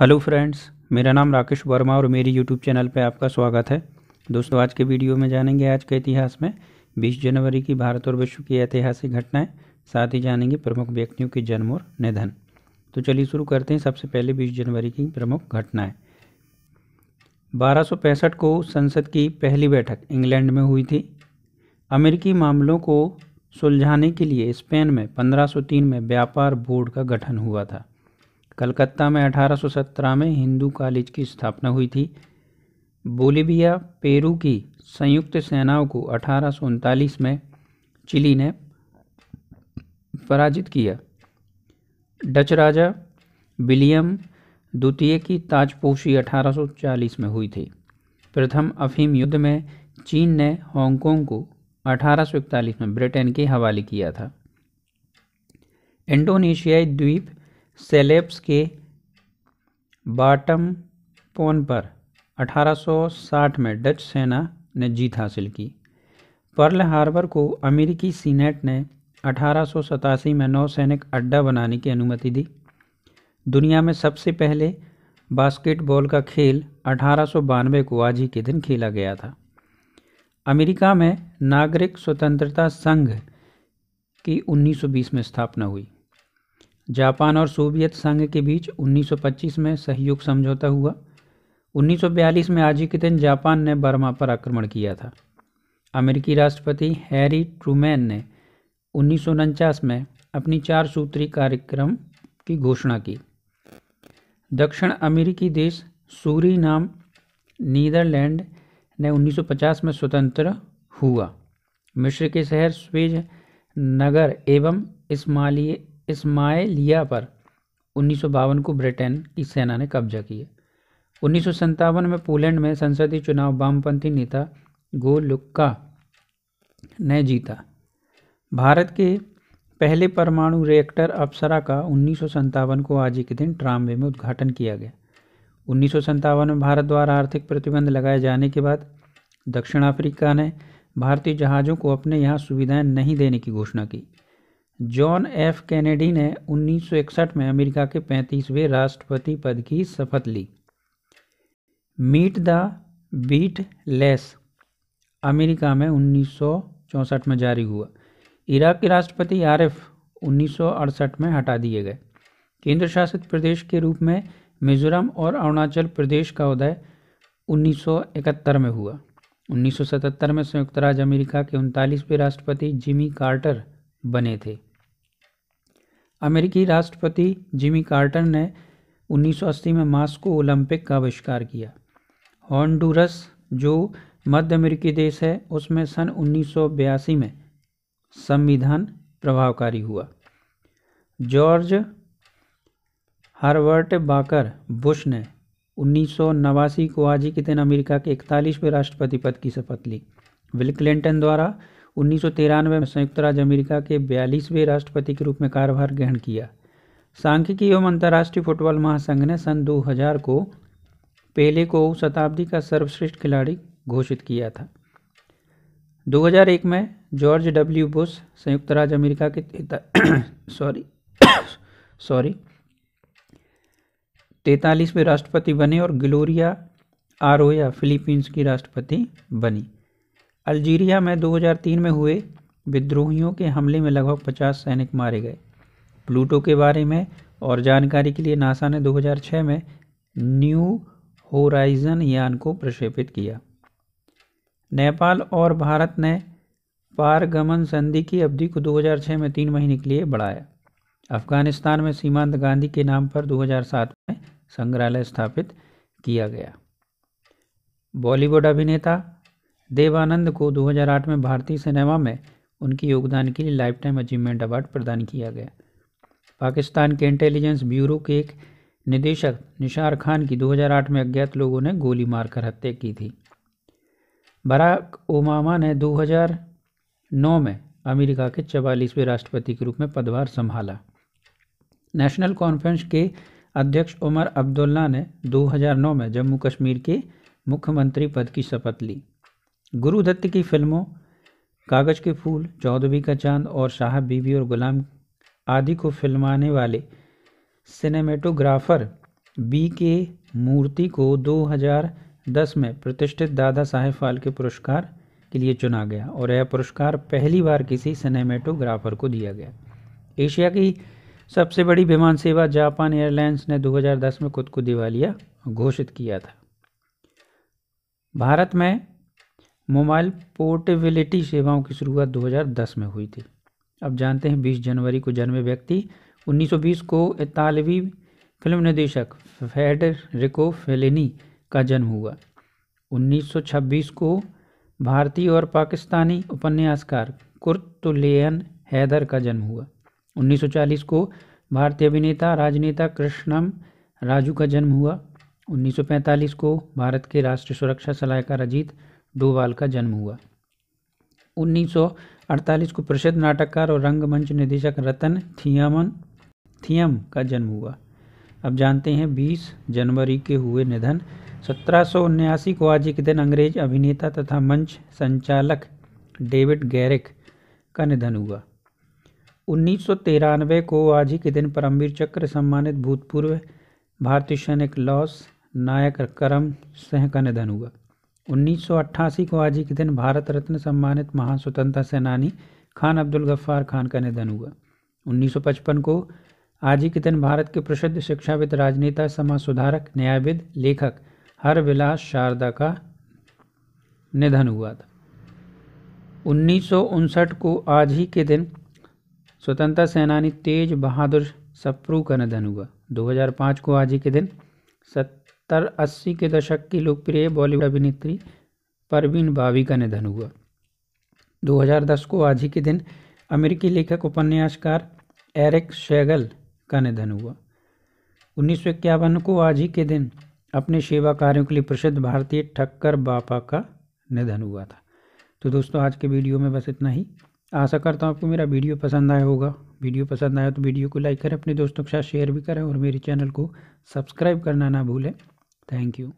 Hello friends, मेरा नाम राकेश वर्मा और मेरी यूट्यूब चैनल पर आपका स्वागत है। दोस्तों, आज के वीडियो में जानेंगे आज के इतिहास में 20 जनवरी की भारत और विश्व की ऐतिहासिक घटनाएँ, साथ ही जानेंगे प्रमुख व्यक्तियों के जन्म और निधन। तो चलिए शुरू करते हैं सबसे पहले 20 जनवरी की प्रमुख घटनाएँ। बारह को संसद की पहली बैठक इंग्लैंड में हुई थी। अमेरिकी मामलों को सुलझाने के लिए स्पेन में 1503 में व्यापार बोर्ड का गठन हुआ था। कलकत्ता में 1817 में हिंदू कॉलेज की स्थापना हुई थी। बोलीविया, पेरू की संयुक्त सेनाओं को अठारह सौ उनतालीस में चिली ने पराजित किया। डच राजा विलियम द्वितीय की ताजपोशी 1840 में हुई थी। प्रथम अफीम युद्ध में चीन ने हांगकांग को 1841 में ब्रिटेन के हवाले किया था। इंडोनेशियाई द्वीप सेलेब्स के बाटम पोन पर 1860 में डच सेना ने जीत हासिल की। पर्ल हार्बर को अमेरिकी सीनेट ने अठारह सौ सतासी में नौसैनिक अड्डा बनाने की अनुमति दी। दुनिया में सबसे पहले बास्केटबॉल का खेल अठारह सौ बानवे को आज ही के दिन खेला गया था। अमेरिका में नागरिक स्वतंत्रता संघ की 1920 में स्थापना हुई। जापान और सोवियत संघ के बीच 1925 में सहयोग समझौता हुआ। 1942 में आज ही के दिन जापान ने बर्मा पर आक्रमण किया था। अमेरिकी राष्ट्रपति हैरी ट्रूमैन ने उन्नीस सौ उनचास में अपनी चार सूत्री कार्यक्रम की घोषणा की। दक्षिण अमेरिकी देश सूरी नाम नीदरलैंड ने 1950 में स्वतंत्र हुआ। मिस्र के शहर स्वेज नगर एवं इस्माली इस्माइलिया पर उन्नीस सौ बावन को ब्रिटेन की सेना ने कब्जा किया उन्नीस में पोलैंड में संसदीय चुनाव वामपंथी नेता गोलुक्का ने जीता। भारत के पहले परमाणु रिएक्टर अप्सरा का उन्नीस को आज ही के दिन ट्रामवे में उद्घाटन किया गया। उन्नीस में भारत द्वारा आर्थिक प्रतिबंध लगाए जाने के बाद दक्षिण अफ्रीका ने भारतीय जहाज़ों को अपने यहाँ सुविधाएँ नहीं देने की घोषणा की। John F. कैनेडी ने 1961 में अमेरिका के 35वें राष्ट्रपति पद की शपथ ली। Meet the Beatles, America में उन्नीस में जारी हुआ। इराक के राष्ट्रपति आरिफ उन्नीस में हटा दिए गए। केंद्र शासित प्रदेश के रूप में मिजोरम और अरुणाचल प्रदेश का उदय 1971 में हुआ। 1977 में संयुक्त राज्य अमेरिका के उनतालीसवें राष्ट्रपति जिमी कार्टर बने थे। अमेरिकी राष्ट्रपति जिमी कार्टर ने 1980 में मास्को ओलंपिक का आविष्कार किया। हॉन्डूरस, जो मध्य अमेरिकी देश है, उसमें सन 1982 में संविधान प्रभावकारी हुआ। जॉर्ज हार्वर्ट बाकर बुश ने उन्नीस सौ नवासी को आज ही के दिन अमेरिका के इकतालीसवें राष्ट्रपति पद की शपथ ली। विल क्लिंटन द्वारा उन्नीस सौ तिरानवे में संयुक्त राज्य अमेरिका के बयालीसवें राष्ट्रपति के रूप में कार्यभार ग्रहण किया। सांख्यिकी एवं अंतर्राष्ट्रीय फुटबॉल महासंघ ने सन 2000 को पेले को शताब्दी का सर्वश्रेष्ठ खिलाड़ी घोषित किया था। 2001 में जॉर्ज डब्ल्यू बुश संयुक्त राज्य अमेरिका के सॉरी सॉरी, तैतालीसवें राष्ट्रपति बने और ग्लोरिया आरोया फिलीपींस की राष्ट्रपति बनी। अल्जीरिया में 2003 में हुए विद्रोहियों के हमले में लगभग 50 सैनिक मारे गए। प्लूटो के बारे में और जानकारी के लिए नासा ने 2006 में न्यू होराइजन यान को प्रक्षेपित किया। नेपाल और भारत ने पारगमन संधि की अवधि को 2006 में तीन महीने के लिए बढ़ाया। अफ़गानिस्तान में सीमांत गांधी के नाम पर 2007 में संग्रहालय स्थापित किया गया। बॉलीवुड अभिनेता देवानंद को 2008 में भारतीय सिनेमा में उनके योगदान के लिए लाइफ टाइम अचीवमेंट अवार्ड प्रदान किया गया। पाकिस्तान के इंटेलिजेंस ब्यूरो के एक निदेशक निशार खान की 2008 में अज्ञात लोगों ने गोली मारकर हत्या की थी। बराक ओबामा ने 2009 में अमेरिका के चवालीसवें राष्ट्रपति के रूप में पदभार संभाला। नेशनल कॉन्फ्रेंस के अध्यक्ष उमर अब्दुल्ला ने 2009 में जम्मू कश्मीर के मुख्यमंत्री पद की शपथ ली। गुरुदत्त की फ़िल्मों, कागज़ के फूल चौदहवीं का चाँद और साहब बीबी और गुलाम आदि को फिल्माने वाले सिनेमेटोग्राफर बी के मूर्ति को 2010 में प्रतिष्ठित दादा साहेब फाल्के पुरस्कार के लिए चुना गया और यह पुरस्कार पहली बार किसी सिनेमेटोग्राफर को दिया गया। एशिया की सबसे बड़ी विमान सेवा जापान एयरलाइंस ने 2010 में खुद को दिवालिया घोषित किया था। भारत में मोबाइल पोर्टेबिलिटी सेवाओं की शुरुआत 2010 में हुई थी। अब जानते हैं 20 जनवरी को जन्मे व्यक्ति 1920 को इतालवी फ़िल्म निर्देशक फेडरिको फेलिनी का जन्म हुआ। 1926 को भारतीय और पाकिस्तानी उपन्यासकार कुर्तुलेयन हैदर का जन्म हुआ। 1940 को भारतीय अभिनेता, राजनेता कृष्णम राजू का जन्म हुआ। 1945 को भारत के राष्ट्रीय सुरक्षा सलाहकार अजीत डोभाल का जन्म हुआ। 1948 को प्रसिद्ध नाटककार और रंगमंच निदेशक रतन थियमन, थियम का जन्म हुआ। अब जानते हैं 20 जनवरी के हुए निधन। सत्रह को आज के दिन अंग्रेज़ अभिनेता तथा मंच संचालक डेविड गैरिक का निधन हुआ। उन्नीस सौ तिरानवे को आज ही के दिन परमवीर चक्र सम्मानित भूतपूर्व भारतीय सैनिक लॉस नायक करम सिंह का निधन हुआ। 1988 को आज ही के दिन भारत रत्न सम्मानित महान स्वतंत्रता सेनानी खान अब्दुल गफ्फार खान का निधन हुआ। 1955 को आज ही के दिन भारत के प्रसिद्ध शिक्षाविद, राजनेता समाज सुधारक न्यायविद, लेखक हर विलास शारदा का निधन हुआ था। उन्नीस सौ उनसठ को आज ही के दिन स्वतंत्रता सेनानी तेज बहादुर सप्रू का निधन हुआ। 2005 को आज ही के दिन सत्तर अस्सी के दशक की लोकप्रिय बॉलीवुड अभिनेत्री परवीन बावी का निधन हुआ। 2010 को आज ही के दिन अमेरिकी लेखक, उपन्यासकार एरिक शेगल का निधन हुआ। उन्नीस सौ इक्यावन को आज ही के दिन अपने सेवा कार्यों के लिए प्रसिद्ध भारतीय ठक्कर बापा का निधन हुआ था। तो दोस्तों, आज के वीडियो में बस इतना ही। आशा करता हूँ आपको मेरा वीडियो पसंद आया होगा। वीडियो पसंद आया तो वीडियो को लाइक करें, अपने दोस्तों के साथ शेयर भी करें और मेरे चैनल को सब्सक्राइब करना ना भूलें। Thank you.